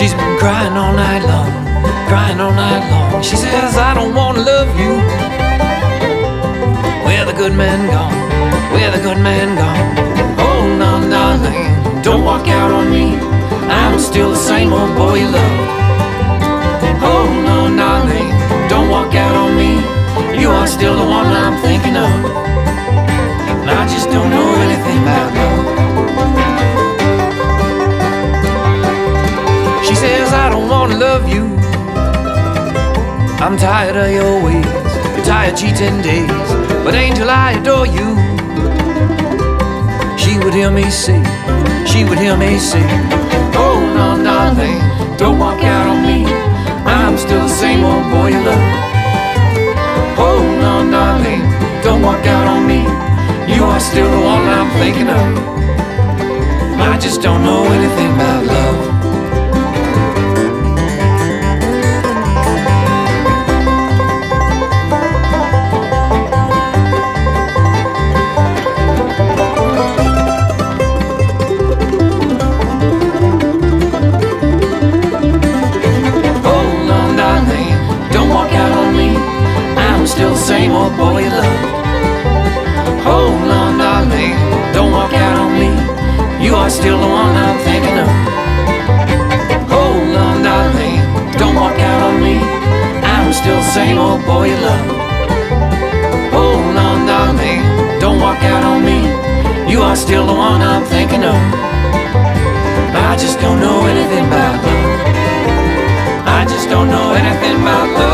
She's been crying all night long, crying all night long. She says, I don't want to love you. Where the good man gone? Where the good man gone? Love you. I'm tired of your ways, your tired cheating days. But angel, I adore you. She would hear me sing, she would hear me sing. Oh no, darling, don't walk out on me. I'm still the same old boy you love. Oh no, darling, don't walk out on me. You are still the one I'm thinking of. I just don't know anything about love. Boy you love. Hold on, darling, don't walk out on me. You are still the one I'm thinking of. Hold on, darling, don't walk out on me. I'm still the same old boy you love. Hold on, darling, don't walk out on me. You are still the one I'm thinking of. I just don't know anything about love. I just don't know anything about love.